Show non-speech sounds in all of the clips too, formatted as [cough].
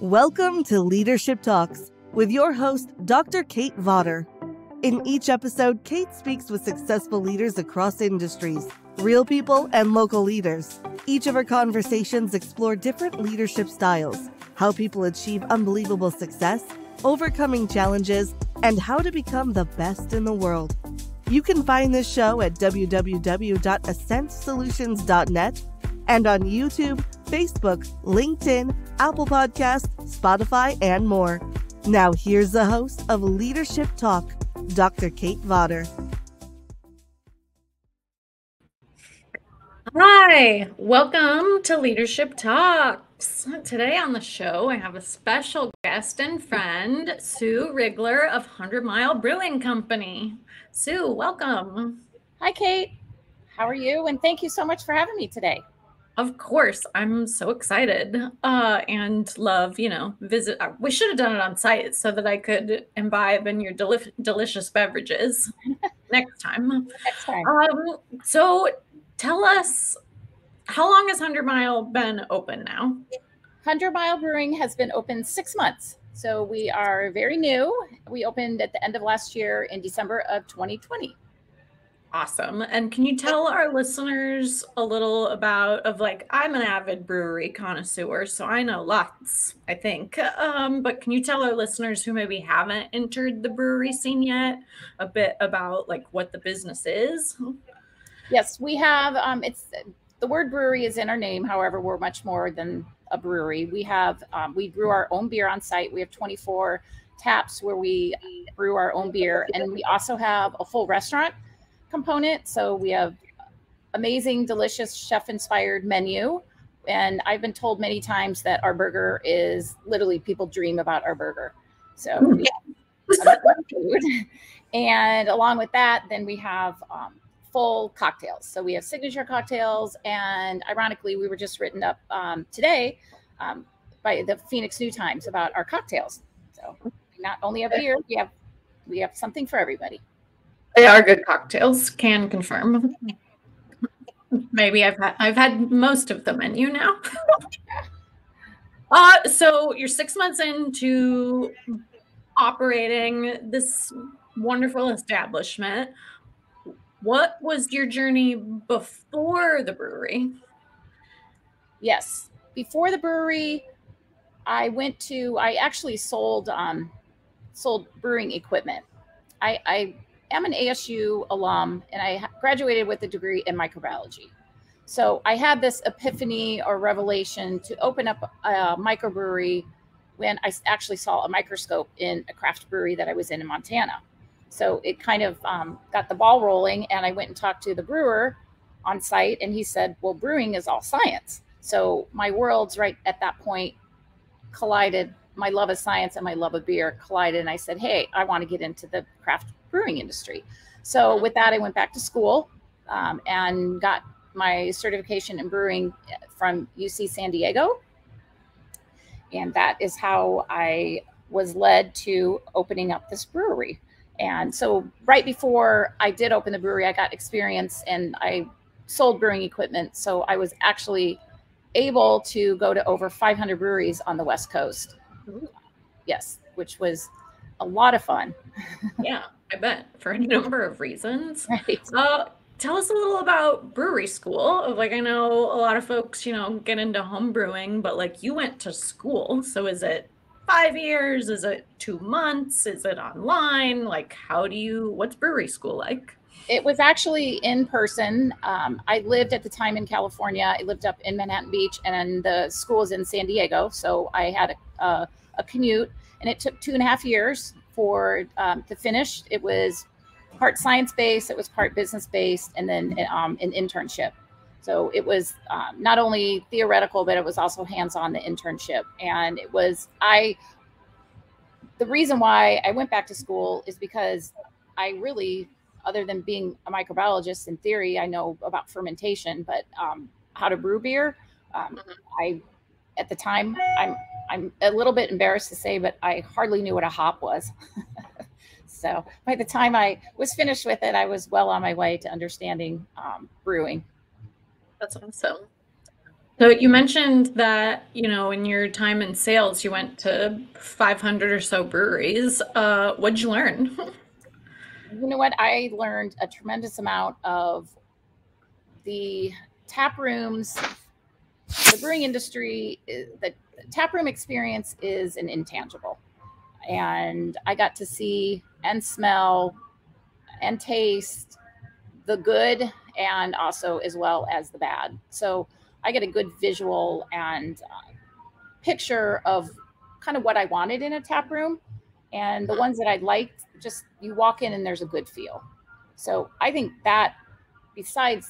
Welcome to Leadership Talks with your host, Dr. Kate Vawter. In each episode, Kate speaks with successful leaders across industries, real people, and local leaders. Each of her conversations explore different leadership styles, how people achieve unbelievable success, overcoming challenges, and how to become the best in the world. You can find this show at www.ascentsolutions.net and on YouTube, Facebook, LinkedIn, Apple Podcasts, Spotify, and more. Now, here's the host of Leadership Talk, Dr. Kate Vawter. Hi, welcome to Leadership Talks. Today on the show, I have a special guest and friend, Sue Rigler of 100 Mile Brewing Company. Sue, welcome. Hi, Kate. How are you? And thank you so much for having me today. Of course, I'm so excited uh, and love, you know, visit. Uh, we should have done it on site so that I could imbibe in your deli- delicious beverages [laughs] next time. Next time. Um, so tell us, how long has 100 Mile been open now? 100 Mile Brewing has been open six months. So we are very new. We opened at the end of last year in December of 2020. Awesome. And can you tell our listeners a little about of like I'm an avid brewery connoisseur, so I know lots, I think. Um, but can you tell our listeners who maybe haven't entered the brewery scene yet a bit about like what the business is? Yes, we have um it's the word brewery is in our name, however, we're much more than a brewery. We have um, we brew our own beer on site. We have 24 taps where we brew our own beer and we also have a full restaurant component. So we have amazing, delicious chef inspired menu. And I've been told many times that our burger is literally people dream about our burger. So yeah, food. [laughs] And along with that, then we have um, full cocktails. So we have signature cocktails. And ironically, we were just written up um, today um, by the Phoenix New Times about our cocktails. So not only have beer, we have we have something for everybody. They are good cocktails, can confirm. [laughs] Maybe I've had I've had most of the menu now. uh so you're six months into operating this wonderful establishment. What was your journey before the brewery? Yes. Before the brewery, I went to I actually sold um sold brewing equipment. I, I am an ASU alum and I graduated with a degree in microbiology. So I had this epiphany or revelation to open up a microbrewery when I actually saw a microscope in a craft brewery that I was in in Montana. So it kind of um, got the ball rolling, and I went and talked to the brewer on site, and he said, "Well, brewing is all science." So my worlds right at that point collided. My love of science and my love of beer collided, and I said, "Hey, I want to get into the craft brewing industry. So with that, I went back to school um, and got my certification in brewing from UC San Diego. And that is how I was led to opening up this brewery. And so right before I did open the brewery, I got experience and I sold brewing equipment. So I was actually able to go to over 500 breweries on the West Coast. Yes, which was a lot of fun. [laughs] yeah. I bet for a [laughs] number of reasons. Right. Uh, tell us a little about brewery school. Like I know a lot of folks, you know, get into home brewing, but like you went to school. So is it five years? Is it two months? Is it online? Like how do you? What's brewery school like? It was actually in person. Um, I lived at the time in California. I lived up in Manhattan Beach, and the school is in San Diego. So I had a, a, a commute, and it took two and a half years for um, to finish. It was part science based, it was part business based, and then um, an internship. So it was um, not only theoretical, but it was also hands on the internship. And it was, I, the reason why I went back to school is because I really, other than being a microbiologist in theory, I know about fermentation, but um, how to brew beer. Um, mm-hmm. I, at the time, I'm I'm a little bit embarrassed to say, but I hardly knew what a hop was. [laughs] so by the time I was finished with it, I was well on my way to understanding um, brewing. That's awesome. So you mentioned that you know in your time in sales, you went to 500 or so breweries. Uh, what'd you learn? [laughs] you know what? I learned a tremendous amount of the tap rooms, the brewing industry. The tap room experience is an intangible, and I got to see and smell and taste the good and also as well as the bad. So I get a good visual and uh, picture of kind of what I wanted in a tap room. And the ones that I liked, just you walk in and there's a good feel. So I think that, besides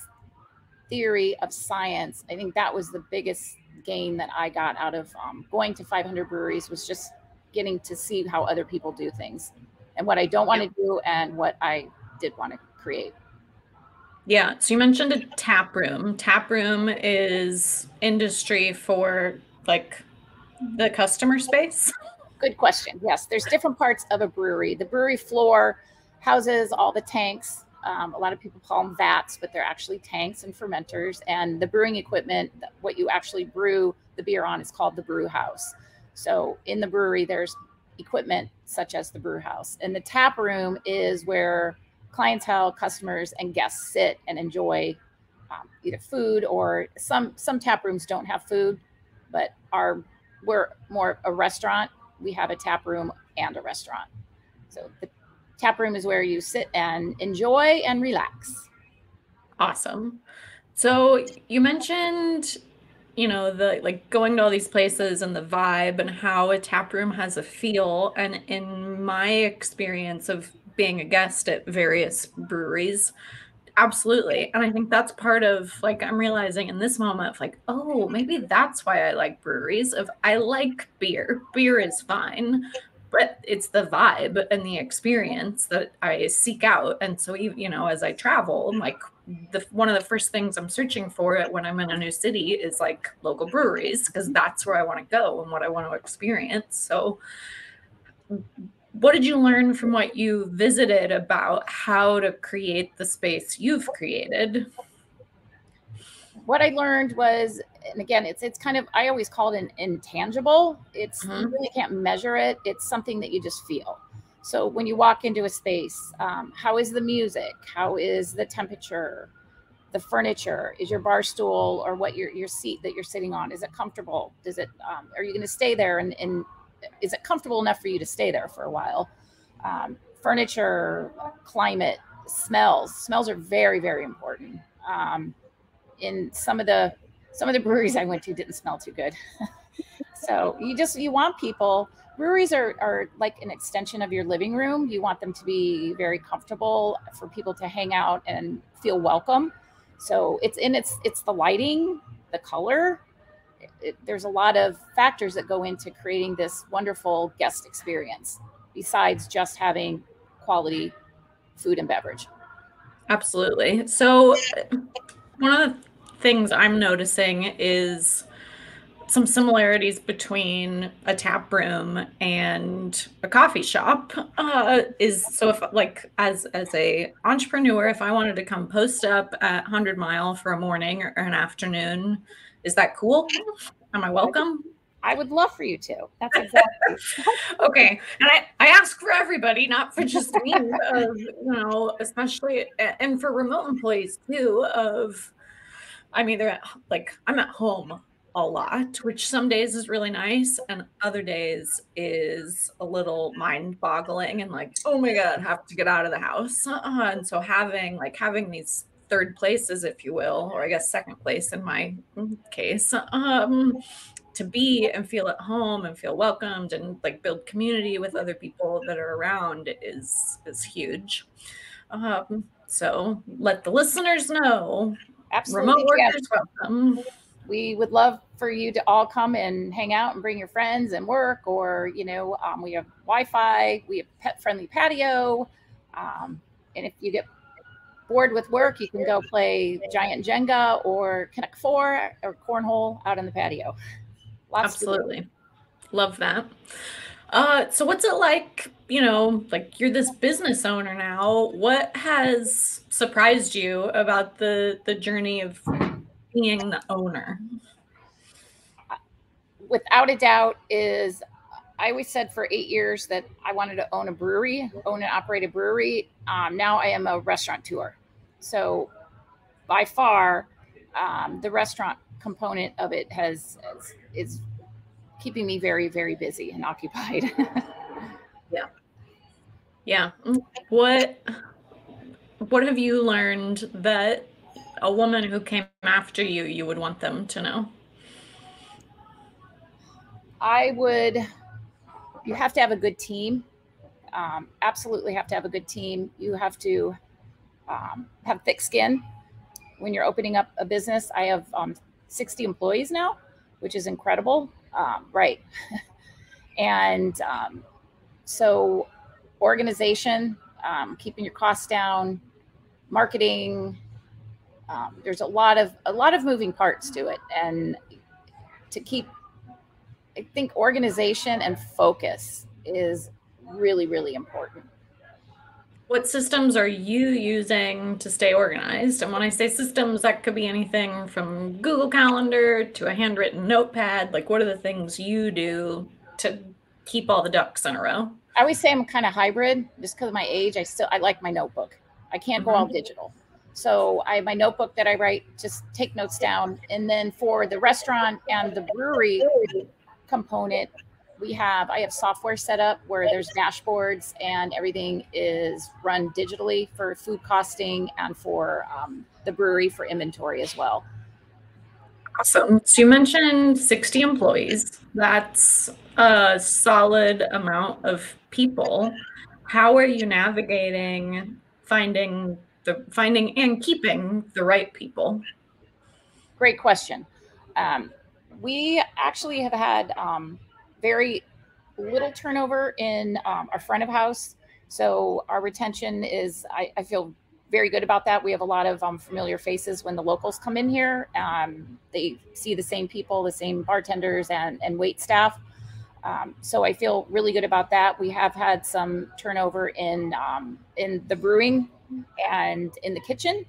theory of science, I think that was the biggest gain that I got out of um, going to 500 breweries was just getting to see how other people do things and what I don't want to do and what I did want to create. Yeah. So you mentioned a tap room. Tap room is industry for like the customer space. Good question. Yes, there's different parts of a brewery. The brewery floor houses all the tanks. Um, a lot of people call them vats, but they're actually tanks and fermenters. And the brewing equipment, what you actually brew the beer on, is called the brew house. So in the brewery, there's equipment such as the brew house. And the tap room is where clientele, customers, and guests sit and enjoy um, either food or some some tap rooms don't have food, but are we're more a restaurant. We have a tap room and a restaurant. So the tap room is where you sit and enjoy and relax. Awesome. So you mentioned you know the like going to all these places and the vibe and how a tap room has a feel. And in my experience of being a guest at various breweries absolutely. And i think that's part of like i'm realizing in this moment of like oh maybe that's why i like breweries. Of i like beer. Beer is fine but it's the vibe and the experience that i seek out and so you know as i travel like the one of the first things i'm searching for when i'm in a new city is like local breweries because that's where i want to go and what i want to experience so what did you learn from what you visited about how to create the space you've created? What I learned was, and again, it's it's kind of I always call it an intangible. It's mm-hmm. you really can't measure it. It's something that you just feel. So when you walk into a space, um, how is the music? How is the temperature? The furniture is your bar stool or what your your seat that you're sitting on is it comfortable does it um, are you going to stay there and, and is it comfortable enough for you to stay there for a while? Um, furniture, climate, smells. Smells are very, very important. Um, in some of the some of the breweries I went to didn't smell too good. [laughs] so you just you want people. Breweries are are like an extension of your living room. You want them to be very comfortable for people to hang out and feel welcome. So it's in it's it's the lighting, the color, it, there's a lot of factors that go into creating this wonderful guest experience besides just having quality food and beverage. Absolutely. So, one of the things I'm noticing is some similarities between a tap room and a coffee shop uh, is so if like as as a entrepreneur if i wanted to come post up at 100 mile for a morning or an afternoon is that cool? Am I welcome? I would love for you to. That's exactly. [laughs] okay. And I, I ask for everybody, not for just me, of, you know, especially, and for remote employees too, of, I'm either at, like, I'm at home a lot, which some days is really nice, and other days is a little mind boggling and like, oh my God, have to get out of the house. Uh, and so having, like, having these third places, if you will, or I guess second place in my case, um, to be and feel at home and feel welcomed and like build community with other people that are around is is huge. Um, so let the listeners know. Absolutely. Remote workers welcome. We would love for you to all come and hang out and bring your friends and work, or you know, um, we have Wi-Fi, we have pet-friendly patio, um, and if you get bored with work, you can go play Giant Jenga or Connect Four or Cornhole out in the patio. Lots Absolutely. Love that. Uh, so what's it like, you know, like you're this business owner now. What has surprised you about the the journey of being the owner? without a doubt is I always said for eight years that I wanted to own a brewery, own and operate a brewery. Um, now I am a restaurateur. So by far, um, the restaurant component of it has is, is keeping me very, very busy and [laughs] occupied. Yeah. Yeah. What what have you learned that a woman who came after you you would want them to know? I would you have to have a good team. Um, absolutely have to have a good team. You have to um, have thick skin when you're opening up a business. I have um, 60 employees now, which is incredible. Um, right. [laughs] and um, so, organization, um, keeping your costs down, marketing. there's a lot of a lot of moving parts to it, and to keep I think organization and focus is really, really important. What systems are you using to stay organized? And when I say systems, that could be anything from Google Calendar to a handwritten notepad. Like, what are the things you do to keep all the ducks in a row? I always say I'm kind of hybrid just because of my age. I still I like my notebook. I can't mm-hmm. go all digital. So I have my notebook that I write, just take notes down. And then for the restaurant and the brewery, component we have i have software set up where there's dashboards and everything is run digitally for food costing and for um, the brewery for inventory as well awesome. So you mentioned 60 employees. That's a solid amount of people. How are you navigating finding the finding and keeping the right people? Great question. Um, we actually have had um, very little turnover in um, our front of house. So our retention is, I, I, feel very good about that. We have a lot of um, familiar faces when the locals come in here. Um, they see the same people, the same bartenders and, and wait staff. Um, so I feel really good about that. We have had some turnover in um, in the brewing and in the kitchen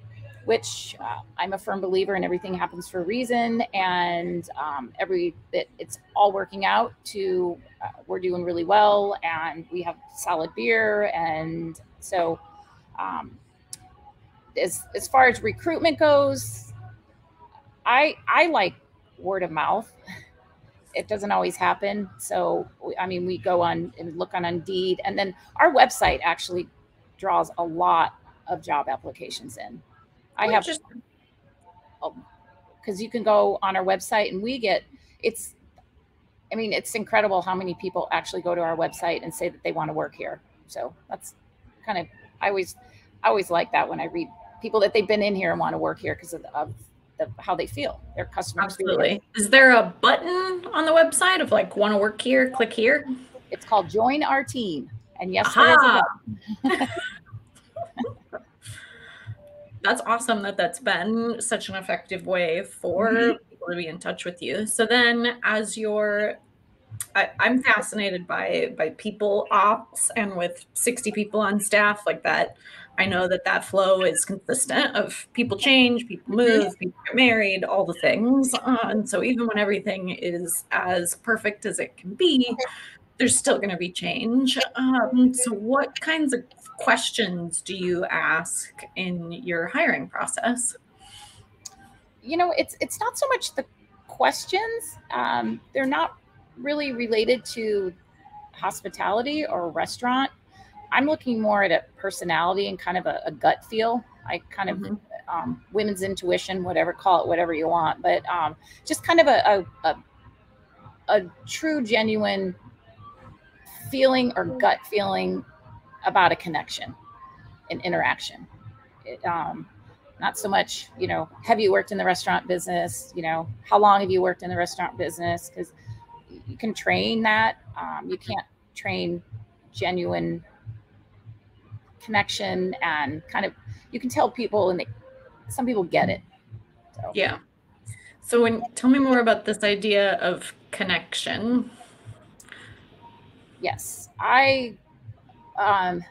which uh, I'm a firm believer in everything happens for a reason. And um, every bit, it's all working out to, uh, we're doing really well and we have solid beer. And so, um, as, as far as recruitment goes, I, I like word of mouth. It doesn't always happen. So, I mean, we go on and look on Indeed, and then our website actually draws a lot of job applications in. I have just because oh, you can go on our website and we get it's I mean, it's incredible how many people actually go to our website and say that they want to work here. So that's kind of I always I always like that when I read people that they've been in here and want to work here because of, of the, how they feel, their customers. Absolutely. Experience. Is there a button on the website of like want to work here? Click here. It's called Join Our Team. And yes, there is a [laughs] that's awesome that that's been such an effective way for mm-hmm. people to be in touch with you. So then, as you're, I, I'm fascinated by by people ops, and with 60 people on staff like that, I know that that flow is consistent. Of people change, people mm-hmm. move, people get married, all the things. Uh, and so even when everything is as perfect as it can be, there's still going to be change. Um, so, what kinds of questions do you ask in your hiring process? You know, it's it's not so much the questions. Um, they're not really related to hospitality or restaurant. I'm looking more at a personality and kind of a, a gut feel. I kind of mm-hmm. um, women's intuition, whatever, call it whatever you want, but um, just kind of a, a, a, a true, genuine feeling or gut feeling about a connection an interaction. It, um, not so much, you know, have you worked in the restaurant business? You know, how long have you worked in the restaurant business? Because you can train that. Um, you can't train genuine connection and kind of you can tell people and they, some people get it. So. Yeah. So when tell me more about this idea of connection. Yes, I um,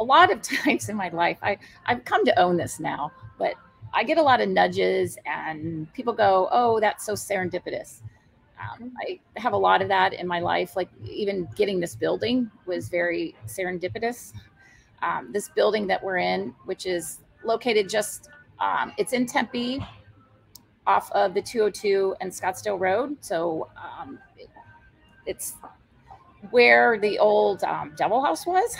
a lot of [laughs] times in my life, I, I've come to own this now, but I get a lot of nudges and people go, oh, that's so serendipitous. Um, I have a lot of that in my life. Like even getting this building was very serendipitous. Um, this building that we're in, which is located just, um, it's in Tempe, off of the 202 and Scottsdale Road. So um, it, it's where the old um, Devil House was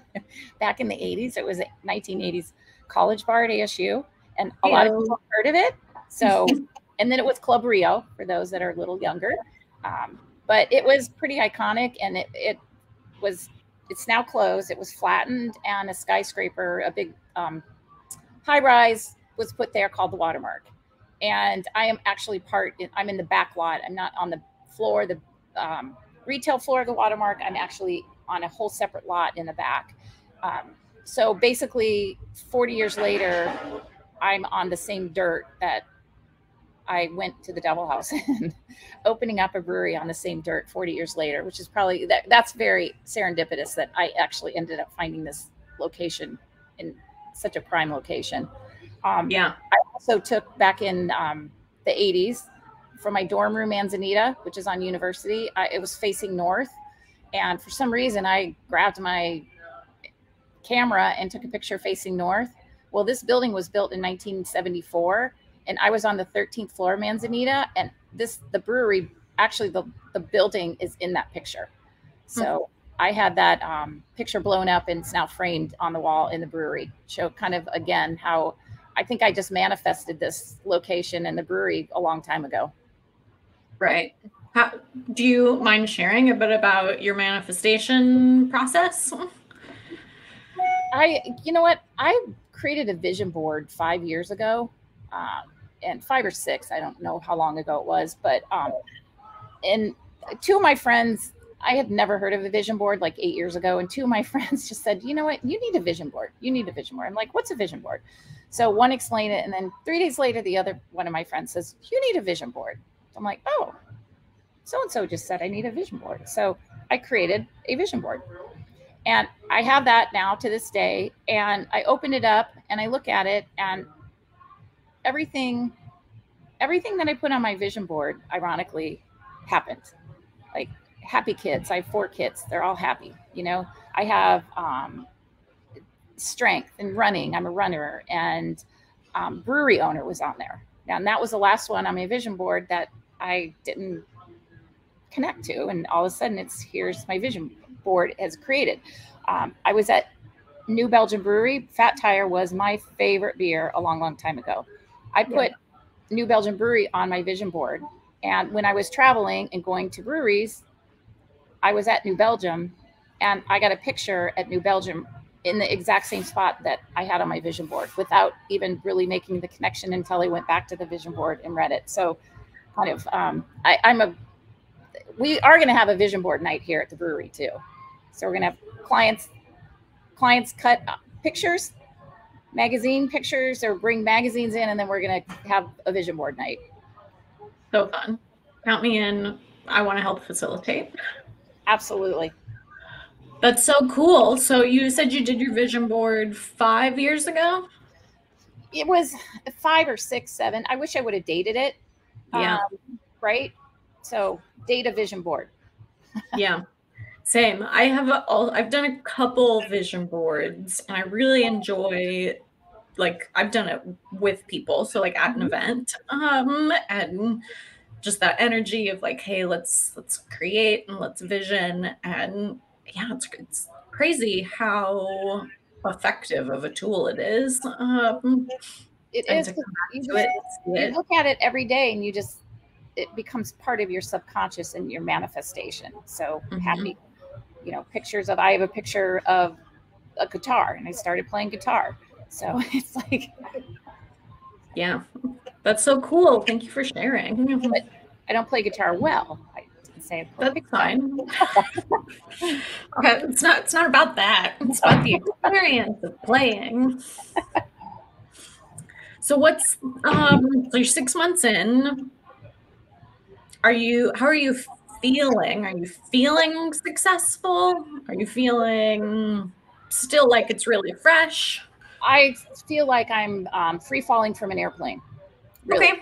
[laughs] back in the 80s. It was a 1980s college bar at ASU, and a lot of people heard of it. So, [laughs] and then it was Club Rio for those that are a little younger. Um, but it was pretty iconic, and it, it was. It's now closed. It was flattened, and a skyscraper, a big um, high rise, was put there called the Watermark. And I am actually part. In, I'm in the back lot. I'm not on the floor. The um, retail floor of the Watermark. I'm actually on a whole separate lot in the back. Um, so basically, 40 years later, I'm on the same dirt that I went to the Devil House [laughs] and opening up a brewery on the same dirt 40 years later, which is probably that, that's very serendipitous that I actually ended up finding this location in such a prime location. Um, yeah. I also took back in um, the 80s from my dorm room, Manzanita, which is on University. I, it was facing north. And for some reason, I grabbed my camera and took a picture facing north. Well, this building was built in 1974, and I was on the 13th floor of Manzanita. And this, the brewery, actually, the, the building is in that picture. So mm-hmm. I had that um, picture blown up and it's now framed on the wall in the brewery. Show kind of, again, how I think I just manifested this location and the brewery a long time ago. Right. How, do you mind sharing a bit about your manifestation process? I, you know what, I created a vision board five years ago, um, and five or six, I don't know how long ago it was, but um, and two of my friends, I had never heard of a vision board like eight years ago, and two of my [laughs] friends just said, you know what, you need a vision board. You need a vision board. I'm like, what's a vision board? So one explained it, and then three days later, the other one of my friends says, you need a vision board. I'm like, oh, so and so just said I need a vision board. So I created a vision board. And I have that now to this day. And I open it up and I look at it and everything everything that I put on my vision board, ironically, happened. Like happy kids. I have four kids. They're all happy. You know, I have um, strength and running. I'm a runner and um, brewery owner was on there. And that was the last one on my vision board that I didn't connect to. And all of a sudden, it's here's my vision board has created. Um, I was at New Belgium Brewery. Fat Tire was my favorite beer a long, long time ago. I put yeah. New Belgium Brewery on my vision board. And when I was traveling and going to breweries, I was at New Belgium and I got a picture at New Belgium in the exact same spot that I had on my vision board without even really making the connection until I went back to the vision board and read it. So kind of um, I, I'm a we are going to have a vision board night here at the brewery too. So we're going to have clients clients cut pictures, magazine pictures, or bring magazines in, and then we're going to have a vision board night. So fun! Count me in. I want to help facilitate. Absolutely. That's so cool. So you said you did your vision board five years ago. It was five or six, seven. I wish I would have dated it. Yeah. Um, right. So data vision board. yeah. Same. I have a, I've done a couple vision boards and I really enjoy like I've done it with people so like at an mm-hmm. event um and just that energy of like hey let's let's create and let's vision and yeah it's it's crazy how effective of a tool it is um it is you, it, you look at it every day and you just it becomes part of your subconscious and your manifestation. So mm-hmm. happy, you know, pictures of I have a picture of a guitar and I started playing guitar. So [laughs] it's like Yeah. That's so cool. Thank you for sharing. But I don't play guitar well. I say That's fine. [laughs] okay, it's not it's not about that. It's about the experience of playing. So what's um so you're six months in are you how are you feeling are you feeling successful are you feeling still like it's really fresh i feel like i'm um, free falling from an airplane really. okay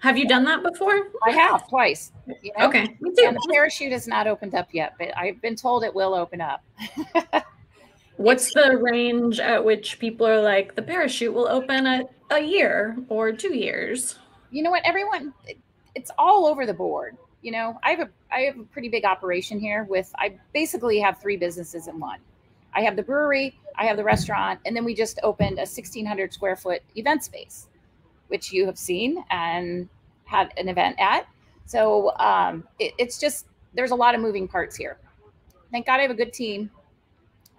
Have you done that before? I have twice. You know? Okay, me too. And the parachute has not opened up yet, but I've been told it will open up. [laughs] What's the range at which people are like the parachute will open at a year or two years? You know what? Everyone, it- it's all over the board. You know, I have a I have a pretty big operation here. With I basically have three businesses in one. I have the brewery, I have the restaurant, and then we just opened a 1,600 square foot event space, which you have seen and had an event at. So um, it, it's just there's a lot of moving parts here. Thank God I have a good team.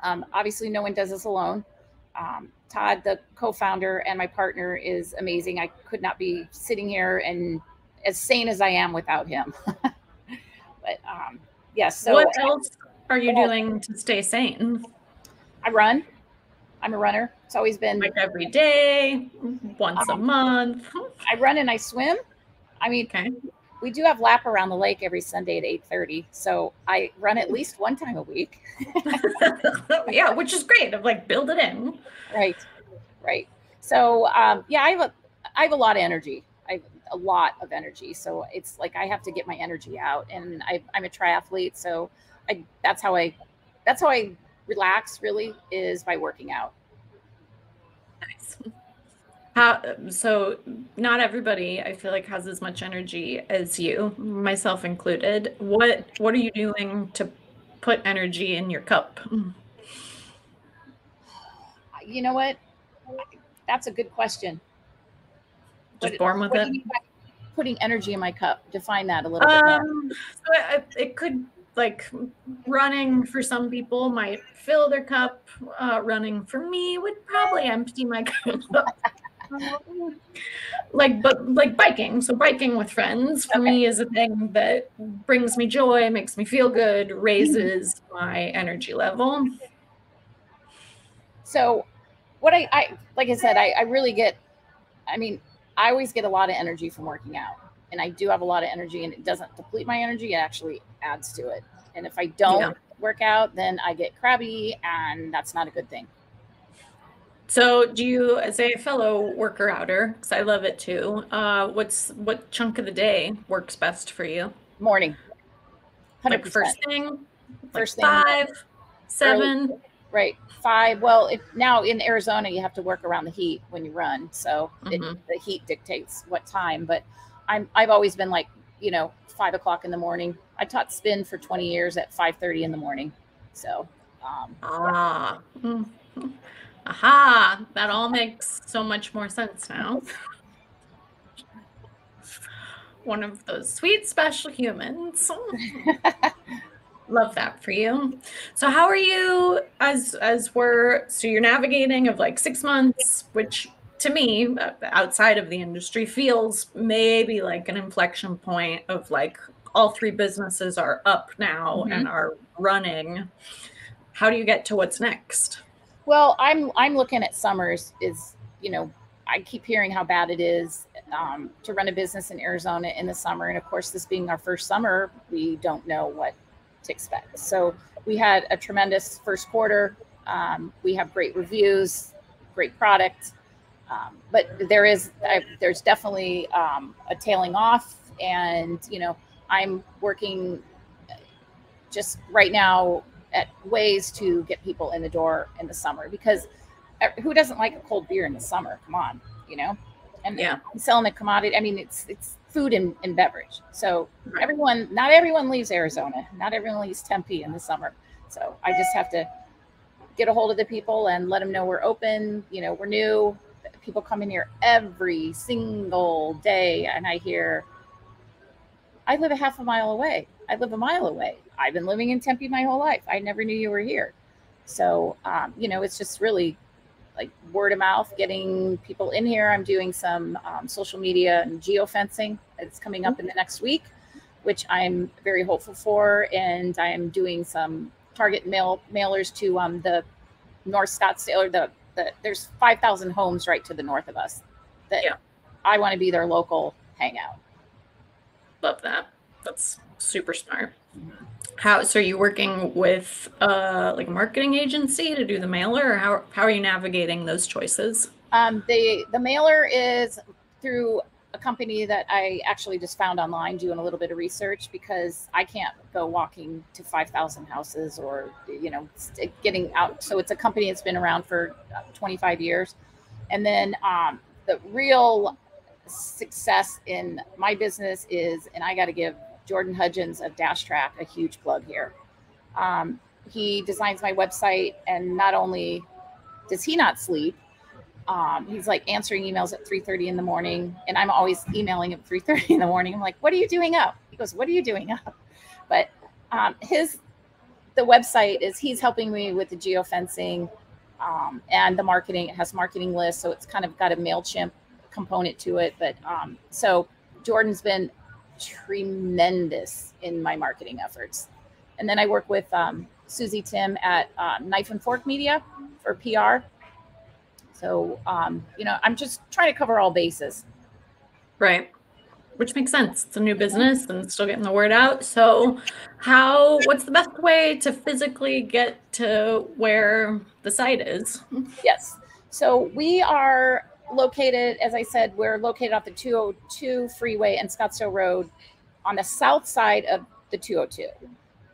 Um, obviously, no one does this alone. Um, Todd, the co-founder and my partner, is amazing. I could not be sitting here and as sane as I am without him. [laughs] but um, yes, so what else are you doing to stay sane? I run. I'm a runner. It's always been. Like every day, once a Um, month? I run and I swim. I mean, Okay. we do have lap around the lake every Sunday at 8:30, so I run at least one time a week. [laughs] yeah, which is great. Of like build it in. Right, right. So um, yeah, I have a I have a lot of energy. A lot of energy. So it's like I have to get my energy out, and I, I'm a triathlete, so I that's how I that's how I relax. Really is by working out. Nice. How, so not everybody I feel like has as much energy as you, myself included. What what are you doing to put energy in your cup? You know what? That's a good question. Just born with it. you mean by Putting energy in my cup. Define that a little bit. Um, so it, it could like running for some people might fill their cup. Uh, running for me would probably empty my [laughs] cup. like but like biking so biking with friends for me is a thing that brings me joy makes me feel good raises my energy level so what I, I like i said I, I really get i mean i always get a lot of energy from working out and i do have a lot of energy and it doesn't deplete my energy it actually adds to it. And if i don't Yeah. work out then i get crabby and that's not a good thing. So do you as a fellow worker outer because i love it too uh what's what chunk of the day works best for you? Morning. 100% like first thing? First like thing. five? Seven right five well if now in arizona you have to work around the heat when you run so it, Mhm. the heat dictates what time but i'm i've always been like you know five o'clock in the morning i taught spin for 20 years at 5.30 in the morning so um, Ah. [laughs] Aha. That all makes so much more sense now. [laughs] One of those sweet special humans. [laughs] Love that for you. So how are you as as we're so you're navigating of like 6 months which to me uh, outside of the industry feels maybe like an inflection point of like all three businesses are up now and are running how do you get to what's next? well i'm i'm looking at summers is you know i keep hearing how bad it is um, to run a business in arizona in the summer and of course this being our first summer we don't know what to expect. So we had a tremendous first quarter. Um, we have great reviews great product. Um, but there is I, there's definitely um, a tailing off and you know i'm working just right now at ways to get people in the door in the summer because who doesn't like a cold beer in the summer? Come on you know? And Yeah. I'm selling a commodity i mean it's it's food and, and beverage. So Right. everyone not everyone leaves arizona. Not everyone leaves tempe in the summer. So i just have to get a hold of the people and let them know we're open you know we're new. People come in here every single day and i hear i live a half a mile away. I live a mile away. I've been living in tempe my whole life. I never knew you were here. So um, you know it's just really like word of mouth getting people in here i'm doing some um, social media and geofencing it's coming up in the next week which i'm very hopeful for and i'm doing some target mail mailers to um, the north scottsdale or the, the there's 5000 homes right to the north of us that Yeah. i want to be their local hangout Love that. That's super smart. How so are you working with uh like a marketing agency to do the mailer or how how are you navigating those choices? Um, the the mailer is through a company that I actually just found online doing a little bit of research because I can't go walking to 5,000 houses or, you know, getting out. So it's a company that's been around for uh, 25 years. And then um, the real success in my business is, and I got to give Jordan Hudgens of Dash Track a huge plug here. Um, he designs my website, and not only does he not sleep, um, he's like answering emails at 3:30 in the morning, and I'm always emailing him at 3:30 in the morning. I'm like, "What are you doing up?" He goes, "What are you doing up?" But um, his the website is he's helping me with the geofencing um, and the marketing. It has marketing lists, so it's kind of got a Mailchimp component to it. But um, so Jordan's been tremendous in my marketing efforts. And then I work with um, Susie Tim at uh, Knife and Fork Media for PR. So, um, you know, I'm just trying to cover all bases. Right. Which makes sense. It's a new business and still getting the word out. So, how, what's the best way to physically get to where the site is? Yes. So, we are located, as I said, we're located off the 202 freeway and Scottsdale Road on the south side of the 202.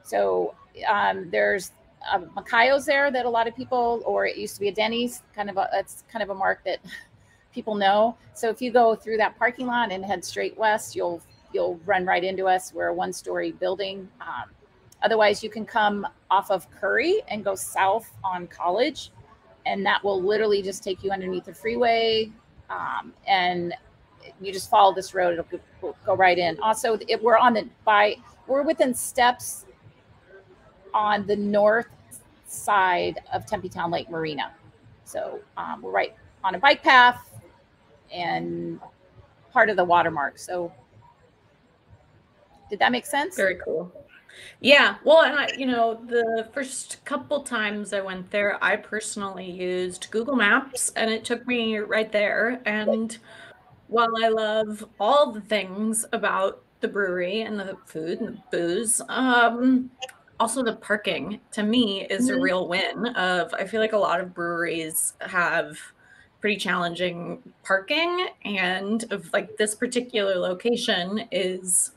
So um, there's a Macayo's there that a lot of people, or it used to be a Denny's, kind of a, that's kind of a mark that [laughs] people know. So if you go through that parking lot and head straight west, you'll you'll run right into us. We're a one-story building. Um, otherwise, you can come off of Curry and go south on College and that will literally just take you underneath the freeway um, and you just follow this road it'll go, go right in. Also it, we're on the by we're within steps on the north side of tempe town lake marina. So um, we're right on a bike path and part of the watermark. So did that make sense? Very cool yeah, well, and I, you know, the first couple times I went there, I personally used Google Maps and it took me right there. And while I love all the things about the brewery and the food and the booze, um, also the parking to me is mm-hmm. a real win of I feel like a lot of breweries have pretty challenging parking and of like this particular location is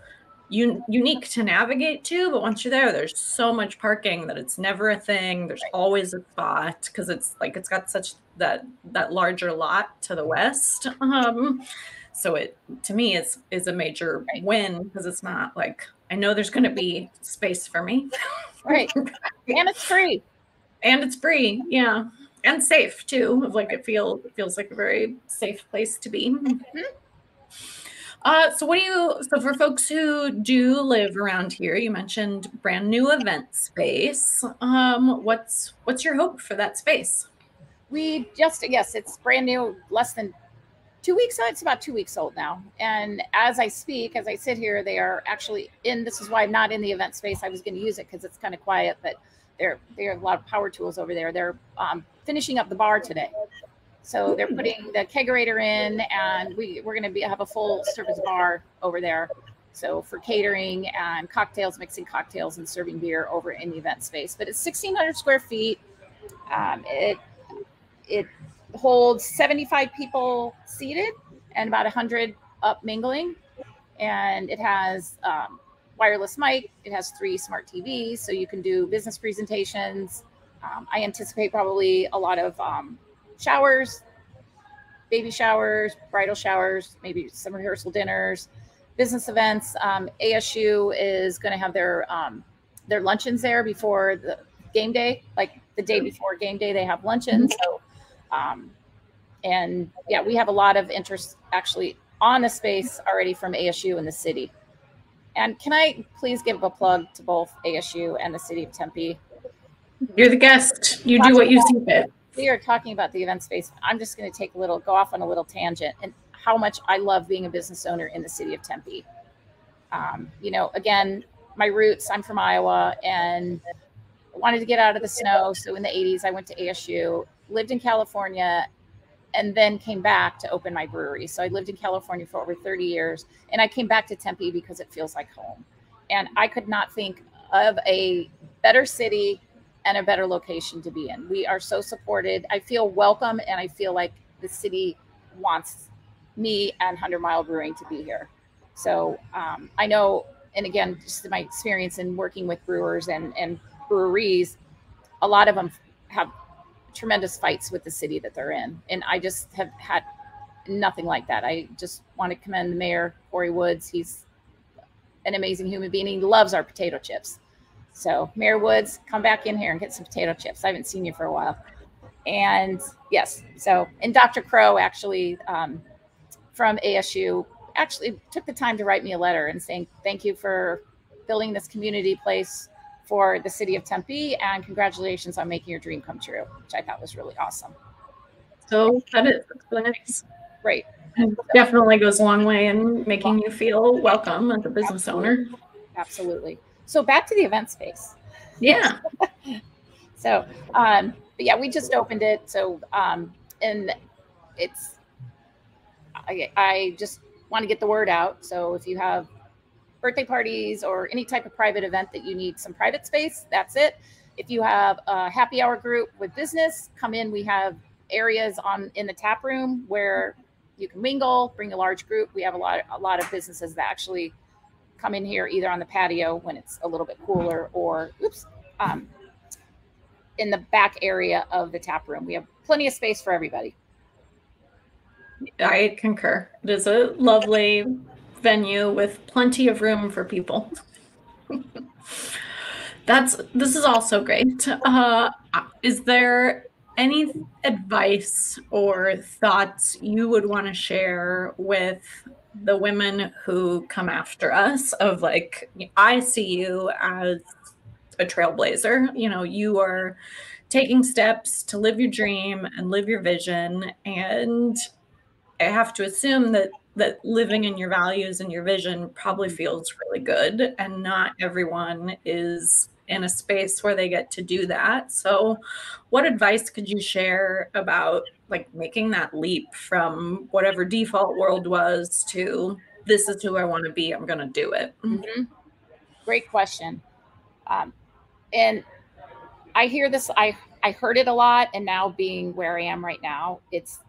un- unique to navigate to but once you're there there's so much parking that it's never a thing. There's always a spot because it's like it's got such that that larger lot to the west um so it to me is is a major right. win because it's not like i know there's going to be space for me. Right. [laughs] And it's free. And it's free yeah. And safe too like it feels it feels like a very safe place to be. Mm-hmm. Uh, so what do you so for folks who do live around here, you mentioned brand new event space. Um, what's what's your hope for that space? We just yes, it's brand new, less than two weeks old. It's about two weeks old now. And as I speak, as I sit here, they are actually in. This is why I'm not in the event space. I was going to use it because it's kind of quiet, but there there are a lot of power tools over there. They're um, finishing up the bar today. So they're putting the kegerator in, and we we're going to be have a full service bar over there. So for catering and cocktails, mixing cocktails and serving beer over in the event space. But it's 1,600 square feet. Um, it it holds 75 people seated and about 100 up mingling, and it has um, wireless mic. It has three smart TVs, so you can do business presentations. Um, I anticipate probably a lot of um, showers, baby showers, bridal showers, maybe some rehearsal dinners, business events. Um, ASU is going to have their um, their luncheons there before the game day, like the day before game day, they have luncheons. So, um, and yeah, we have a lot of interest actually on the space already from ASU and the city. And can I please give a plug to both ASU and the city of Tempe? You're the guest. You do what you see fit we are talking about the event space. I'm just going to take a little, go off on a little tangent and how much I love being a business owner in the city of Tempe. Um, you know, again, my roots, I'm from Iowa and wanted to get out of the snow. So in the 80s, I went to ASU, lived in California, and then came back to open my brewery. So I lived in California for over 30 years and I came back to Tempe because it feels like home. And I could not think of a better city and a better location to be in. We are so supported. I feel welcome and I feel like the city wants me and Hundred Mile Brewing to be here. So um, I know, and again, just my experience in working with brewers and, and breweries, a lot of them have tremendous fights with the city that they're in. And I just have had nothing like that. I just want to commend the mayor, Corey Woods. He's an amazing human being. He loves our potato chips. So, Mayor Woods, come back in here and get some potato chips. I haven't seen you for a while. And yes, so, and Dr. Crow actually um, from ASU actually took the time to write me a letter and saying, thank you for building this community place for the city of Tempe and congratulations on making your dream come true, which I thought was really awesome. So that is really nice. Right. It definitely goes a long way in making you feel welcome as a business Absolutely. owner. Absolutely. So back to the event space. Yeah. [laughs] So, um, but yeah, we just opened it. So, um, and it's, I, I just want to get the word out. So if you have birthday parties or any type of private event that you need some private space, that's it. If you have a happy hour group with business, come in. We have areas on in the tap room where you can mingle, bring a large group. We have a lot, a lot of businesses that actually come in here either on the patio when it's a little bit cooler or oops, um, in the back area of the tap room. We have plenty of space for everybody. I concur. It is a lovely venue with plenty of room for people. [laughs] That's this is also great. Uh, is there any advice or thoughts you would want to share with the women who come after us? Of like, I see you as a trailblazer. You know, you are taking steps to live your dream and live your vision and I have to assume that that living in your values and your vision probably feels really good and not everyone is in a space where they get to do that. So what advice could you share about like making that leap from whatever default world was to this is who I want to be, I'm going to do it. Mm-hmm. Great question. Um, and I hear this, I, I heard it a lot. And now being where I am right now, it's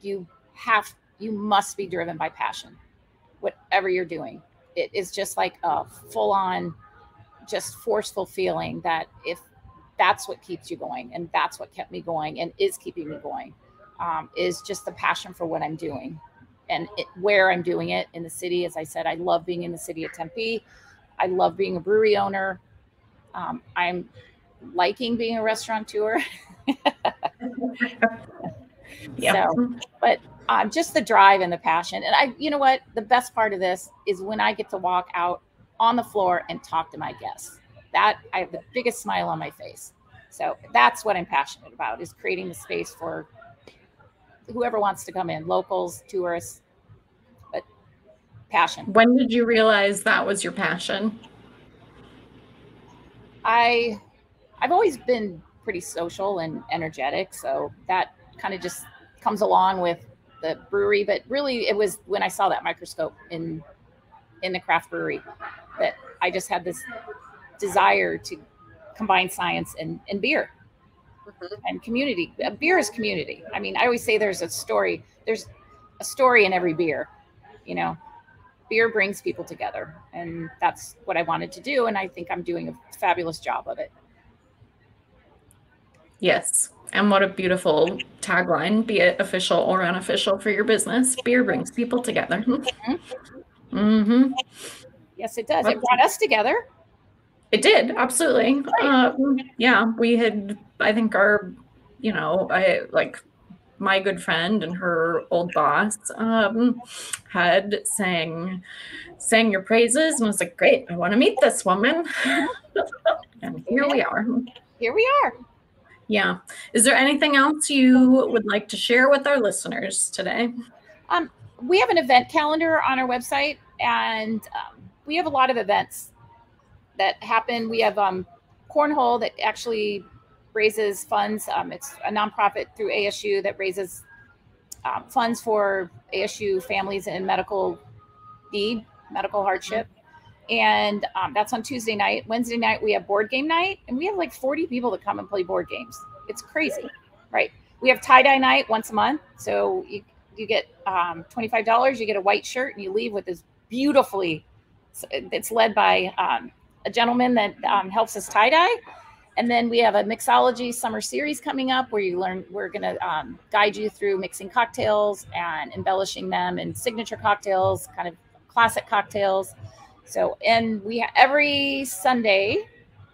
you have, you must be driven by passion, whatever you're doing. It is just like a full on, just forceful feeling that if that's what keeps you going and that's what kept me going and is keeping me going um, is just the passion for what I'm doing and it, where I'm doing it in the city. As I said, I love being in the city of Tempe. I love being a brewery owner. Um, I'm liking being a restaurateur. [laughs] Yeah. So, but um, just the drive and the passion. And I, you know what? The best part of this is when I get to walk out on the floor and talk to my guests. That I have the biggest smile on my face. So that's what I'm passionate about is creating the space for whoever wants to come in, locals, tourists, but passion. When did you realize that was your passion? I I've always been pretty social and energetic, so that kind of just comes along with the brewery. But really, it was when I saw that microscope in in the craft brewery that I just had this desire to combine science and, and beer and community. Uh, Beer is community. I mean, I always say there's a story. There's a story in every beer. You know, beer brings people together, and that's what I wanted to do. And I think I'm doing a fabulous job of it. Yes. And what a beautiful tagline, be it official or unofficial for your business. Beer brings people together. hmm Yes, it does. It brought us together. It did, absolutely. Um, yeah, we had, I think our, you know, I like my good friend and her old boss um, had sang sang your praises and was like, great, I want to meet this woman. [laughs] and here we are. Here we are. Yeah. Is there anything else you would like to share with our listeners today? Um, we have an event calendar on our website, and um, we have a lot of events that happen. We have um, cornhole that actually raises funds. Um, it's a nonprofit through ASU that raises um, funds for ASU families in medical need, medical hardship. And um, that's on Tuesday night. Wednesday night, we have board game night, and we have like 40 people that come and play board games. It's crazy, right? We have tie dye night once a month. So you, You get um, $25, you get a white shirt, and you leave with this beautifully, it's led by um, a gentleman that um, helps us tie dye. And then we have a mixology summer series coming up where you learn, we're going to um, guide you through mixing cocktails and embellishing them and signature cocktails, kind of classic cocktails. So, and we every Sunday,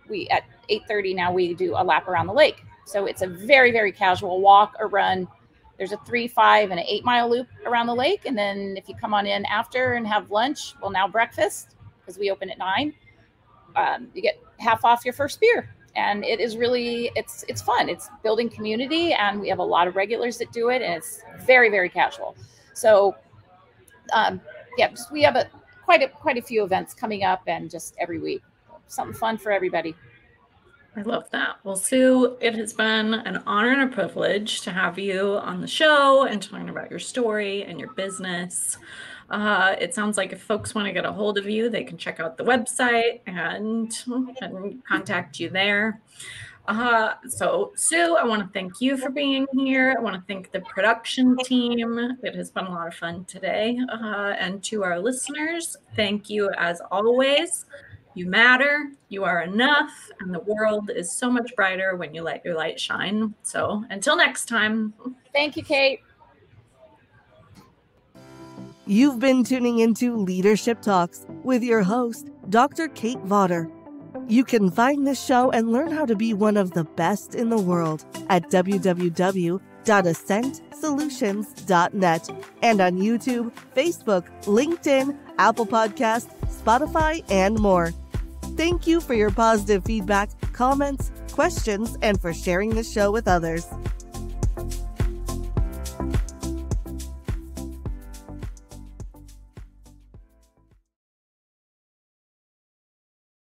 we at 8:30 now we do a lap around the lake. So it's a very very casual walk or run. There's a three, five, and an eight mile loop around the lake, and then if you come on in after and have lunch, well now breakfast because we open at nine, um, you get half off your first beer. And it is really it's it's fun. It's building community and we have a lot of regulars that do it and it's very very casual. So um, yeah we have a quite a quite a few events coming up and just every week. Something fun for everybody I love that. Well, Sue, it has been an honor and a privilege to have you on the show and talking about your story and your business. Uh, it sounds like if folks want to get a hold of you, they can check out the website and, and contact you there. Uh, so, Sue, I want to thank you for being here. I want to thank the production team. It has been a lot of fun today. Uh, and to our listeners, thank you as always. You matter, you are enough, and the world is so much brighter when you let your light shine. So, until next time. Thank you, Kate. You've been tuning into Leadership Talks with your host, Dr. Kate Vawter. You can find this show and learn how to be one of the best in the world at www.ascentsolutions.net and on YouTube, Facebook, LinkedIn, Apple Podcast, Spotify, and more. Thank you for your positive feedback, comments, questions, and for sharing the show with others.